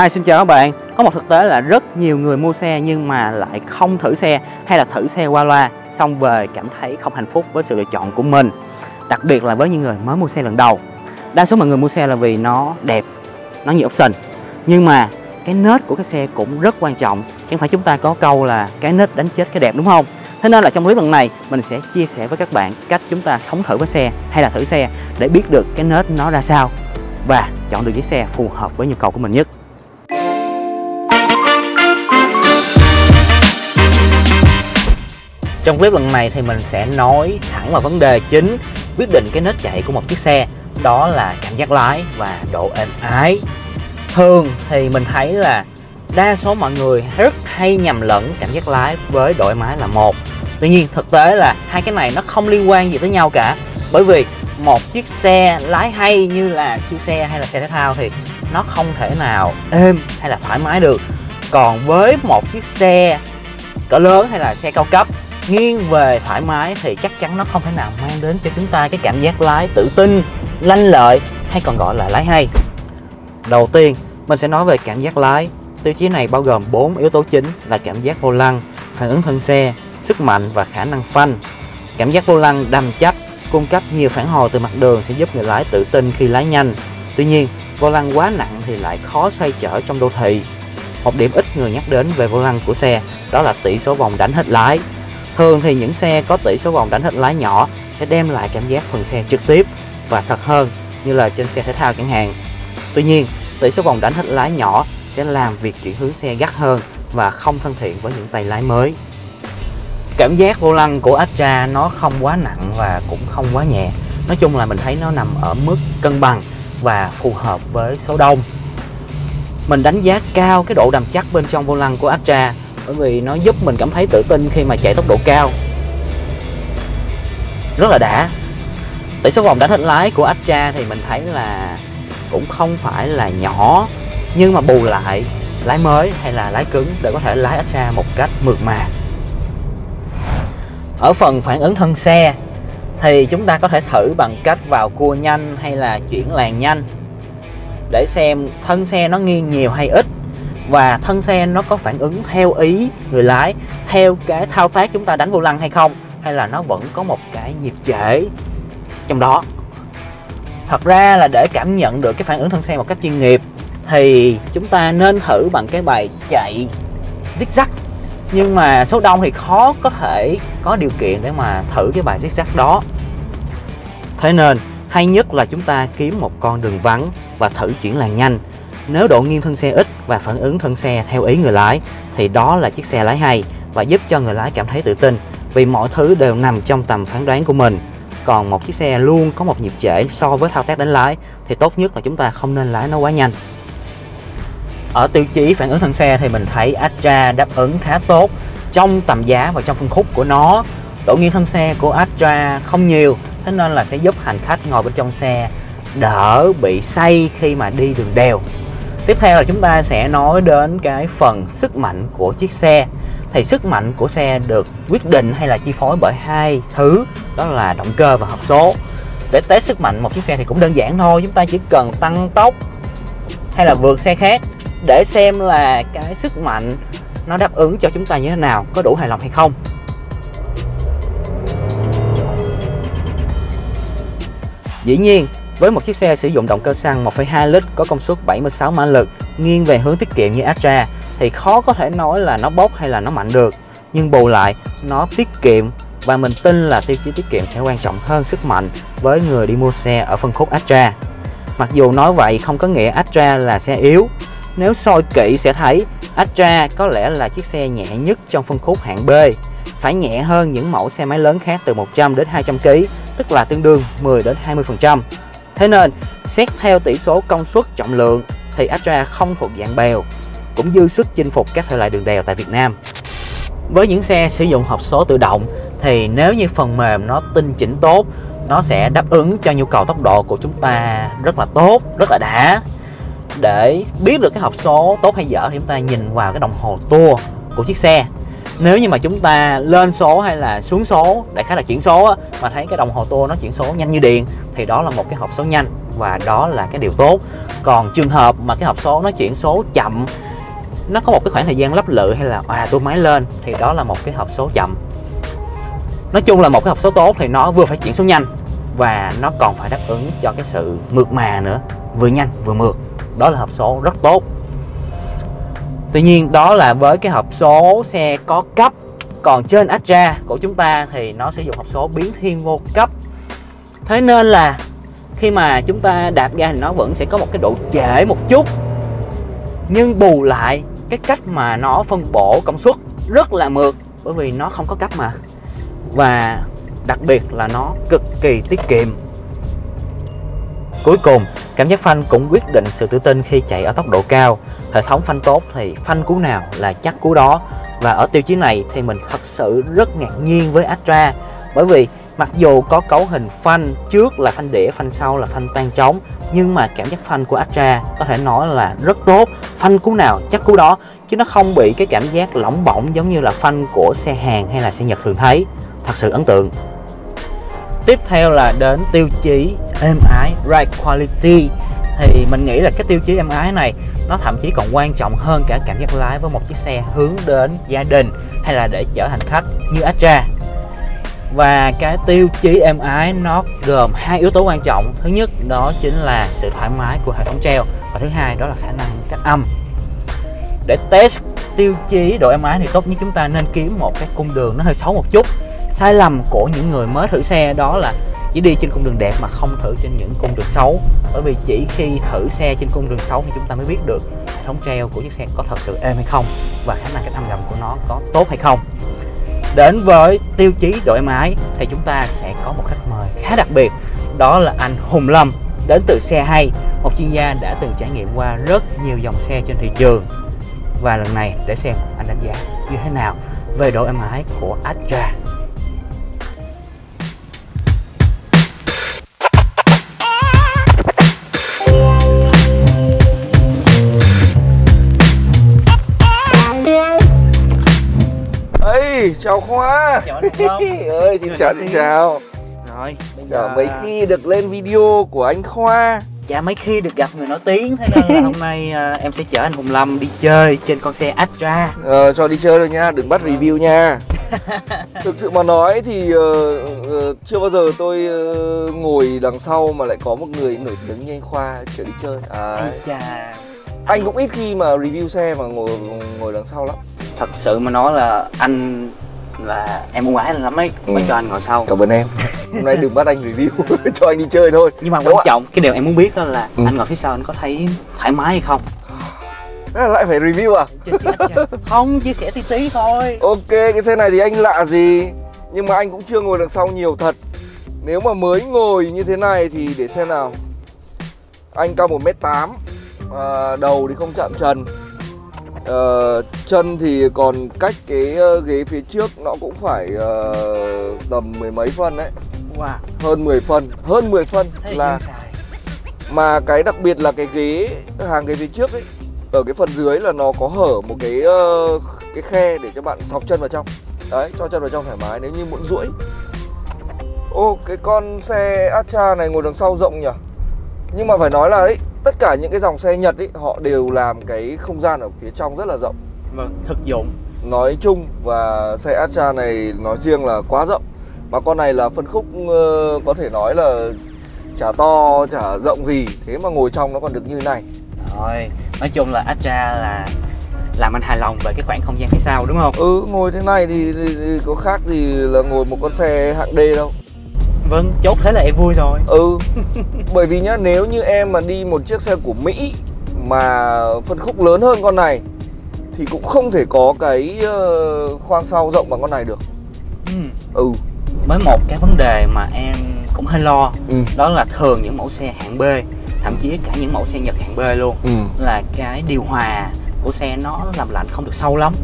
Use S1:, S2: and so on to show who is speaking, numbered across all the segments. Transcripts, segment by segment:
S1: À, xin chào các bạn. Có một thực tế là rất nhiều người mua xe nhưng mà lại không thử xe hay là thử xe qua loa xong về cảm thấy không hạnh phúc với sự lựa chọn của mình. Đặc biệt là với những người mới mua xe lần đầu. Đa số mọi người mua xe là vì nó đẹp, nó nhiều option. Nhưng mà cái nết của cái xe cũng rất quan trọng. Chẳng phải chúng ta có câu là cái nết đánh chết cái đẹp đúng không? Thế nên là trong clip lần này mình sẽ chia sẻ với các bạn cách chúng ta sống thử với xe hay là thử xe để biết được cái nết nó ra sao và chọn được chiếc xe phù hợp với nhu cầu của mình nhất. Trong clip lần này thì mình sẽ nói thẳng vào vấn đề chính, quyết định cái nết chạy của một chiếc xe đó là cảm giác lái và độ êm ái. Thường thì mình thấy là đa số mọi người rất hay nhầm lẫn cảm giác lái với độ êm ái là một. Tuy nhiên, thực tế là hai cái này nó không liên quan gì tới nhau cả. Bởi vì một chiếc xe lái hay như là siêu xe hay là xe thể thao thì nó không thể nào êm hay là thoải mái được. Còn với một chiếc xe cỡ lớn hay là xe cao cấp nghiêng về thoải mái thì chắc chắn nó không thể nào mang đến cho chúng ta cái cảm giác lái tự tin, lanh lợi hay còn gọi là lái hay. Đầu tiên, mình sẽ nói về cảm giác lái. Tiêu chí này bao gồm 4 yếu tố chính là cảm giác vô lăng, phản ứng thân xe, sức mạnh và khả năng phanh. Cảm giác vô lăng đầm chắc, cung cấp nhiều phản hồi từ mặt đường sẽ giúp người lái tự tin khi lái nhanh. Tuy nhiên, vô lăng quá nặng thì lại khó xoay trở trong đô thị. Một điểm ít người nhắc đến về vô lăng của xe đó là tỷ số vòng đánh hết lái. Thường thì những xe có tỷ số vòng đánh hết lái nhỏ sẽ đem lại cảm giác phần xe trực tiếp và thật hơn như là trên xe thể thao chẳng hạn. Tuy nhiên, tỷ số vòng đánh hết lái nhỏ sẽ làm việc chuyển hướng xe gắt hơn và không thân thiện với những tay lái mới. Cảm giác vô lăng của Astra nó không quá nặng và cũng không quá nhẹ. Nói chung là mình thấy nó nằm ở mức cân bằng và phù hợp với số đông. Mình đánh giá cao cái độ đầm chắc bên trong vô lăng của Astra bởi vì nó giúp mình cảm thấy tự tin khi mà chạy tốc độ cao. Rất là đã. Tỷ số vòng đánh hình lái của Astra thì mình thấy là cũng không phải là nhỏ, nhưng mà bù lại, lái mới hay là lái cứng để có thể lái Astra một cách mượt mà. Ở phần phản ứng thân xe thì chúng ta có thể thử bằng cách vào cua nhanh hay là chuyển làn nhanh để xem thân xe nó nghiêng nhiều hay ít và thân xe nó có phản ứng theo ý người lái, theo cái thao tác chúng ta đánh vô lăng hay không, hay là nó vẫn có một cái nhịp trễ trong đó. Thật ra là để cảm nhận được cái phản ứng thân xe một cách chuyên nghiệp, thì chúng ta nên thử bằng cái bài chạy zigzag nhưng mà số đông thì khó có thể có điều kiện để mà thử cái bài zigzag đó. Thế nên, hay nhất là chúng ta kiếm một con đường vắng và thử chuyển làn nhanh nếu độ nghiêng thân xe ít và phản ứng thân xe theo ý người lái thì đó là chiếc xe lái hay và giúp cho người lái cảm thấy tự tin vì mọi thứ đều nằm trong tầm phán đoán của mình. Còn một chiếc xe luôn có một nhịp trễ so với thao tác đánh lái thì tốt nhất là chúng ta không nên lái nó quá nhanh. Ở tiêu chí phản ứng thân xe thì mình thấy Astra đáp ứng khá tốt trong tầm giá và trong phân khúc của nó. Độ nghiêng thân xe của Astra không nhiều, thế nên là sẽ giúp hành khách ngồi bên trong xe đỡ bị say khi mà đi đường đèo Tiếp theo là chúng ta sẽ nói đến cái phần sức mạnh của chiếc xe. Thì sức mạnh của xe được quyết định hay là chi phối bởi hai thứ, đó là động cơ và hộp số. Để test sức mạnh một chiếc xe thì cũng đơn giản thôi, chúng ta chỉ cần tăng tốc hay là vượt xe khác để xem là cái sức mạnh nó đáp ứng cho chúng ta như thế nào, có đủ hài lòng hay không. Dĩ nhiên với một chiếc xe sử dụng động cơ xăng 1,2 lít có công suất 76 mã lực nghiêng về hướng tiết kiệm như Astra thì khó có thể nói là nó bốc hay là nó mạnh được. Nhưng bù lại nó tiết kiệm và mình tin là tiêu chí tiết kiệm sẽ quan trọng hơn sức mạnh với người đi mua xe ở phân khúc Astra. Mặc dù nói vậy không có nghĩa Astra là xe yếu. Nếu soi kỹ sẽ thấy Astra có lẽ là chiếc xe nhẹ nhất trong phân khúc hạng B, phải nhẹ hơn những mẫu xe máy lớn khác từ 100 đến 200 kg, tức là tương đương 10 đến 20%. Thế nên, xét theo tỷ số công suất trọng lượng thì Astra không thuộc dạng bèo, cũng dư sức chinh phục các thể loại đường đèo tại Việt Nam. Với những xe sử dụng hộp số tự động thì nếu như phần mềm nó tinh chỉnh tốt, nó sẽ đáp ứng cho nhu cầu tốc độ của chúng ta rất là tốt, rất là đã. Để biết được cái hộp số tốt hay dở thì chúng ta nhìn vào cái đồng hồ tua của chiếc xe nếu như mà chúng ta lên số hay là xuống số đại khái là chuyển số á, mà thấy cái đồng hồ tua nó chuyển số nhanh như điện thì đó là một cái hộp số nhanh và đó là cái điều tốt. Còn trường hợp mà cái hộp số nó chuyển số chậm nó có một cái khoảng thời gian lấp lự hay là à tôi máy lên thì đó là một cái hộp số chậm. Nói chung là một cái hộp số tốt thì nó vừa phải chuyển số nhanh và nó còn phải đáp ứng cho cái sự mượt mà nữa vừa nhanh vừa mượt. Đó là hộp số rất tốt tuy nhiên, đó là với cái hộp số xe có cấp. Còn trên Astra của chúng ta thì nó sử dụng hộp số biến thiên vô cấp. Thế nên là khi mà chúng ta đạp ga thì nó vẫn sẽ có một cái độ trễ một chút. Nhưng bù lại cái cách mà nó phân bổ công suất rất là mượt, bởi vì nó không có cấp mà. Và đặc biệt là nó cực kỳ tiết kiệm cuối cùng, cảm giác phanh cũng quyết định sự tự tin khi chạy ở tốc độ cao. Hệ thống phanh tốt thì phanh cú nào là chắc cú đó. Và ở tiêu chí này thì mình thật sự rất ngạc nhiên với Astra. Bởi vì mặc dù có cấu hình phanh trước là phanh đĩa, phanh sau là phanh tan trống, nhưng mà cảm giác phanh của Astra có thể nói là rất tốt. Phanh cú nào, chắc cú đó, chứ nó không bị cái cảm giác lỏng bỏng giống như là phanh của xe hàng hay là xe Nhật thường thấy. Thật sự ấn tượng tiếp theo là đến tiêu chí êm ái ride quality. Thì mình nghĩ là cái tiêu chí êm ái này, nó thậm chí còn quan trọng hơn cả cảm giác lái với một chiếc xe hướng đến gia đình hay là để chở hành khách như Astra. Và cái tiêu chí êm ái nó gồm hai yếu tố quan trọng. Thứ nhất, đó chính là sự thoải mái của hệ thống treo. Và thứ hai, đó là khả năng cách âm. Để test tiêu chí độ êm ái thì tốt nhất chúng ta nên kiếm một cái cung đường nó hơi xấu một chút sai lầm của những người mới thử xe, đó là chỉ đi trên cung đường đẹp mà không thử trên những cung đường xấu. Bởi vì chỉ khi thử xe trên cung đường xấu thì chúng ta mới biết được hệ thống treo của chiếc xe có thật sự êm hay không và khả năng cách âm gầm của nó có tốt hay không. Đến với tiêu chí độ êm ái thì chúng ta sẽ có một khách mời khá đặc biệt, đó là anh Hùng Lâm. Đến từ xe hay, một chuyên gia đã từng trải nghiệm qua rất nhiều dòng xe trên thị trường. Và lần này để xem anh đánh giá như thế nào về độ êm ái của Astra
S2: Ê, chào Khoa. Ơi, xin chào, xin chào.
S1: Rồi, giờ
S2: mấy khi được lên video của anh Khoa.
S1: Chả mấy khi được gặp người nổi tiếng thế nên là hôm nay à, em sẽ chở anh Hùng Lâm đi chơi trên con xe Astra.
S2: Ờ, Cho đi chơi thôi nha, đừng bắt review nha. Thực sự mà nói thì ờ, ờ, chưa bao giờ tôi ờ, ngồi đằng sau mà lại có một người nổi tiếng như anh Khoa chở đi chơi. À,
S1: Ây chà
S2: Anh cũng ít khi mà review xe mà ngồi ngồi đằng sau lắm.
S1: Thật sự mà nói là anh là em ưu ái lắm ấy mới
S2: Ừ.
S1: cho anh ngồi sau.
S2: Cảm ơn em. Hôm nay đừng bắt anh review, cho anh đi chơi thôi.
S1: Nhưng mà quan trọng cái điều em muốn biết đó là
S2: Ừ.
S1: anh ngồi phía sau anh có thấy thoải mái hay không?
S2: À, Lại phải review à?
S1: không chia sẻ tí tí thôi.
S2: Ok, cái xe này thì anh lạ gì? Nhưng mà anh cũng chưa ngồi đằng sau nhiều thật. Nếu mà mới ngồi như thế này thì để xem nào? Anh cao 1m8 à, Đầu thì không chạm trần. Ờ, Chân thì còn cách cái ờ, ghế phía trước nó cũng phải ờ, tầm mười mấy phân đấy.
S1: Wow.
S2: Hơn 10 phân Hơn 10 phân
S1: thế
S2: là mà cái đặc biệt là cái ghế hàng ghế phía trước ấy ở cái phần dưới là nó có hở một cái cái khe để cho bạn sọc chân vào trong. Đấy cho chân vào trong thoải mái nếu như muốn duỗi ô cái con xe Astra này ngồi đằng sau rộng nhỉ? Nhưng mà phải nói là ấy tất cả những cái dòng xe Nhật ấy họ đều làm cái không gian ở phía trong rất là rộng.
S1: Vâng thực dụng.
S2: Nói chung và xe Astra này nói riêng là quá rộng. Mà con này là phân khúc ờ, có thể nói là chả to chả rộng gì. Thế mà ngồi trong nó còn được như này.
S1: Rồi nói chung là Astra là làm anh hài lòng về cái khoảng không gian phía sau đúng không?
S2: Ừ ngồi thế này thì, thì, thì có khác gì là ngồi một con xe hạng D đâu
S1: vâng chốt thế là em vui rồi.
S2: Ừ bởi vì nhá nếu như em mà đi một chiếc xe của Mỹ mà phân khúc lớn hơn con này thì cũng không thể có cái ờ, khoang sau rộng bằng con này được.
S1: Ừ.
S2: ừ.
S1: Với một cái vấn đề mà em cũng hơi lo
S2: ừ.
S1: đó là thường những mẫu xe hạng B thậm chí cả những mẫu xe Nhật hạng B luôn
S2: ừ.
S1: là cái điều hòa của xe nó làm lạnh không được sâu lắm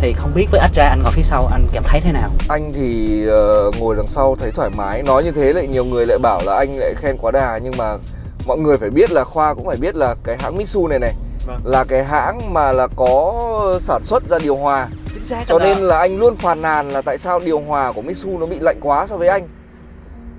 S1: thì không biết với Astra anh ngồi phía sau anh cảm thấy thế nào?
S2: Anh thì ờ, ngồi đằng sau thấy thoải mái. Nói như thế lại nhiều người lại bảo là anh lại khen quá đà. Nhưng mà mọi người phải biết là khoa cũng phải biết là cái hãng Mitsu này này
S1: Vâng.
S2: là cái hãng mà là có sản xuất ra điều hòa.
S1: Chính xác
S2: cho nên là anh luôn phàn nàn là tại sao điều hòa của Mitsu nó bị lạnh quá so với anh.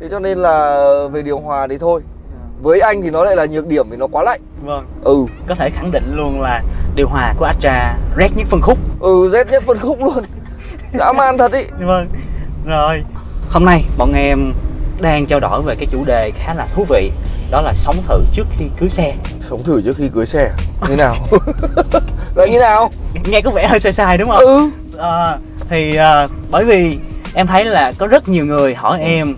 S2: Thế cho nên là về điều hòa thì thôi. Với anh thì nó lại là nhược điểm vì nó quá lạnh.
S1: Vâng.
S2: Ừ.
S1: Có thể khẳng định luôn là điều hòa của Astra rét nhất phân khúc.
S2: Ừ rét nhất phân khúc luôn. Dã man thật ý.
S1: Vâng. Rồi. Hôm nay bọn em đang trao đổi về cái chủ đề khá là thú vị đó là sống thử trước khi cưới xe.
S2: Sống thử trước khi cưới xe. Như nào? Là như nào?
S1: Nghe có vẻ hơi sai sai đúng không?
S2: Ừ.
S1: À, thì à, bởi vì em thấy là có rất nhiều người hỏi em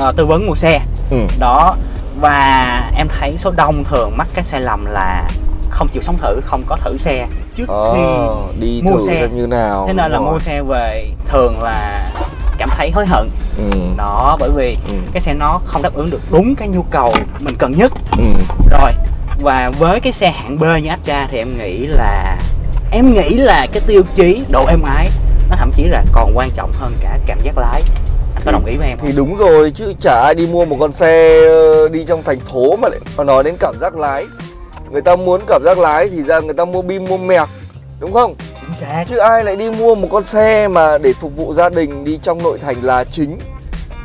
S1: à, tư vấn mua xe.
S2: Ừ.
S1: Đó và em thấy số đông thường mắc cái sai lầm là không chịu sống thử không có thử xe trước khi
S2: Ờ, đi
S1: mua
S2: thử
S1: xe.
S2: như nào
S1: thế nên là
S2: rồi.
S1: mua xe về thường là cảm thấy hối hận
S2: ừ
S1: đó bởi vì
S2: Ừ.
S1: cái xe nó không đáp ứng được đúng cái nhu cầu mình cần nhất
S2: ừ
S1: rồi và với cái xe hạng B như Astra thì em nghĩ là em nghĩ là cái tiêu chí độ êm ái nó thậm chí là còn quan trọng hơn cả cảm giác lái anh có
S2: Ừ.
S1: đồng ý với em không?
S2: thì đúng rồi chứ chả ai đi mua một con xe ờ, đi trong thành phố mà lại mà nói đến cảm giác lái người ta muốn cảm giác lái thì ra người ta mua bim mua mẹc đúng không?
S1: Chính xác.
S2: Chứ ai lại đi mua một con xe mà để phục vụ gia đình đi trong nội thành là chính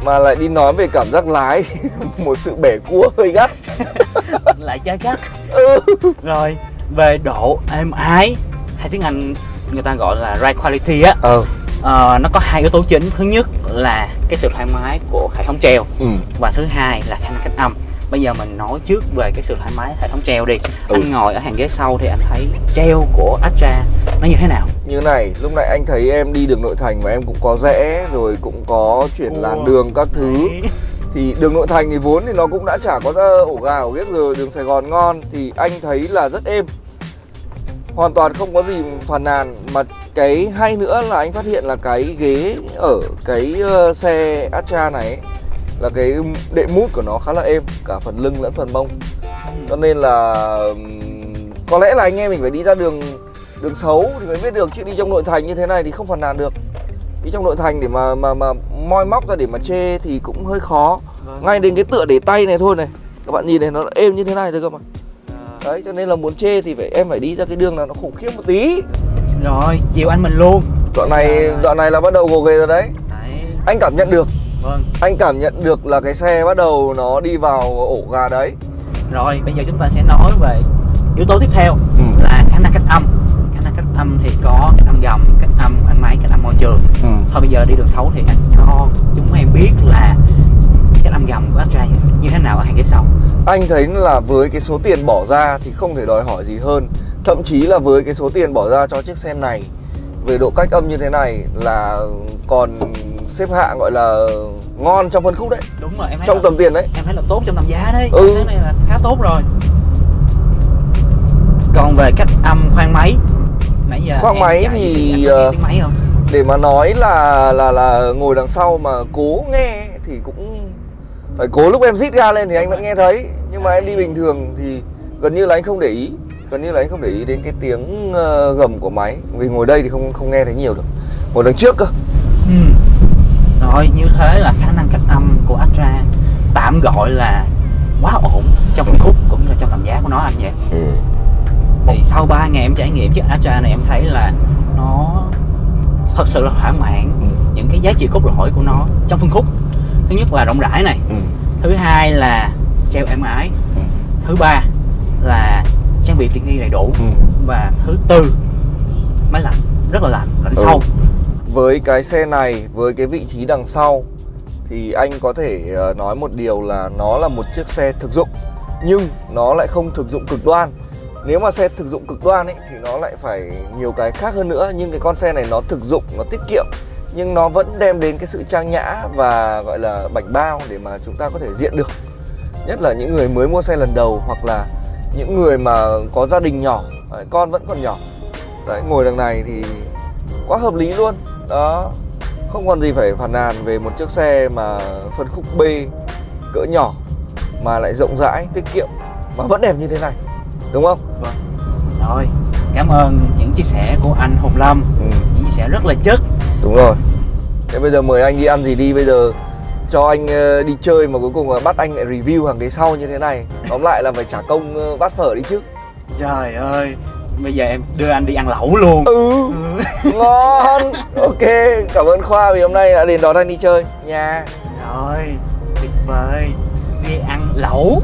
S2: mà lại đi nói về cảm giác lái một sự bể cua hơi gắt.
S1: Lại chơi cắt
S2: ừ.
S1: rồi về độ êm ái hay tiếng anh người ta gọi là ride quality á.
S2: Ờ
S1: ờ, nó có hai yếu tố chính. Thứ nhất là cái sự thoải mái của hệ thống treo.
S2: Ừ.
S1: và thứ hai là khả năng cách âm bây giờ mình nói trước về cái sự thoải mái hệ thống treo đi
S2: Ừ.
S1: anh ngồi ở hàng ghế sau thì anh thấy treo của Astra nó như thế nào
S2: như này lúc nãy anh thấy em đi đường nội thành và em cũng có rẽ rồi cũng có chuyển làn
S1: Ủa.
S2: đường các thứ
S1: Đấy.
S2: thì đường nội thành thì vốn thì nó cũng đã chả có ra ổ gà ổ ghét rồi đường sài gòn ngon thì anh thấy là rất êm hoàn toàn không có gì phàn nàn mà cái hay nữa là anh phát hiện là cái ghế ở cái ờ, xe Astra này ấy, là cái đệm mút của nó khá là êm cả phần lưng lẫn phần mông. Cho nên là có lẽ là anh em mình phải đi ra đường đường xấu thì mới biết được chứ đi trong nội thành như thế này thì không phàn nàn được. Đi trong nội thành để mà mà mà moi móc ra để mà chê thì cũng hơi khó.
S1: Vâng.
S2: ngay đến cái tựa để tay này thôi này các bạn nhìn này nó êm như thế này thôi cơ mà đấy cho nên là muốn chê thì phải em phải đi ra cái đường nào nó khủng khiếp một tí.
S1: Rồi chiều anh mình luôn.
S2: Đoạn này
S1: Rồi.
S2: đoạn này là bắt đầu gồ ghề rồi đấy.
S1: Đấy.
S2: Anh cảm nhận được
S1: vâng.
S2: Anh cảm nhận được là cái xe bắt đầu nó đi vào ổ gà đấy.
S1: Rồi bây giờ chúng ta sẽ nói về yếu tố tiếp theo
S2: Ừ.
S1: là khả năng cách âm. Khả năng cách âm thì có cách âm gầm cách âm anh máy cách âm môi trường.
S2: Ừ.
S1: thôi bây giờ đi đường xấu thì anh cho chúng em biết là cách âm gầm của Astra như thế nào ở hàng ghế sau.
S2: Anh thấy là với cái số tiền bỏ ra thì không thể đòi hỏi gì hơn. Thậm chí là với cái số tiền bỏ ra cho chiếc xe này về độ cách âm như thế này là còn xếp hạng gọi là ngon trong phân khúc đấy.
S1: Đúng rồi em thấy
S2: trong
S1: là,
S2: tầm tiền đấy.
S1: em thấy là tốt trong tầm giá đấy.
S2: Ừ.
S1: cái này là khá tốt rồi. Còn về cách âm khoang máy nãy giờ
S2: Khoang máy thì,
S1: tiếng máy không?
S2: để mà nói là là là ngồi đằng sau mà cố nghe thì cũng phải cố. Lúc em rít ga lên thì anh vẫn nghe thấy nhưng mà em đi bình thường thì gần như là anh không để ý gần như là anh không để ý đến cái tiếng ờ, gầm của máy. Vì ngồi đây thì không không nghe thấy nhiều được. Ngồi đằng trước cơ
S1: ừ. rồi như thế là khả năng cách âm của Astra tạm gọi là quá ổn trong phân khúc cũng như là trong tầm giá của nó anh vậy thì sau 3 ngày em trải nghiệm chiếc Astra này em thấy là nó thật sự là thỏa mãn
S2: Ừ.
S1: những cái giá trị cốt lõi của nó trong phân khúc thứ nhất là rộng rãi này
S2: Ừ.
S1: thứ hai là treo êm ái
S2: Ừ.
S1: thứ ba là trang bị tiện nghi đầy đủ
S2: Ừ.
S1: và thứ tư máy lạnh rất là lạnh lạnh
S2: Ừ.
S1: sâu
S2: với cái xe này, với cái vị trí đằng sau, thì anh có thể ờ, nói một điều là nó là một chiếc xe thực dụng, nhưng nó lại không thực dụng cực đoan. Nếu mà xe thực dụng cực đoan ấy, thì nó lại phải nhiều cái khác hơn nữa. Nhưng cái con xe này nó thực dụng, nó tiết kiệm, nhưng nó vẫn đem đến cái sự trang nhã và gọi là bảnh bao để mà chúng ta có thể diện được. Nhất là những người mới mua xe lần đầu, hoặc là những người mà có gia đình nhỏ. Con vẫn còn nhỏ. Đấy, ngồi đằng này thì quá hợp lý luôn đó không còn gì phải phàn nàn về một chiếc xe mà phân khúc B cỡ nhỏ mà lại rộng rãi tiết kiệm mà vẫn đẹp như thế này đúng không?
S1: Rồi cảm ơn những chia sẻ của anh Hùng Lâm.
S2: Ừ,
S1: những chia sẻ rất là chất.
S2: Đúng rồi. Thế bây giờ mời anh đi ăn gì đi? Bây giờ cho anh ờ, đi chơi mà cuối cùng là bắt anh lại review hàng ghế sau như thế này. Tóm lại là phải trả công ờ, bát phở đi chứ.
S1: Trời ơi bây giờ em đưa anh đi ăn lẩu luôn.
S2: Ừ.
S1: Ừ.
S2: ngon. Ok cảm ơn khoa vì hôm nay đã đến đón anh đi chơi nha.
S1: Rồi tuyệt vời. Đi ăn lẩu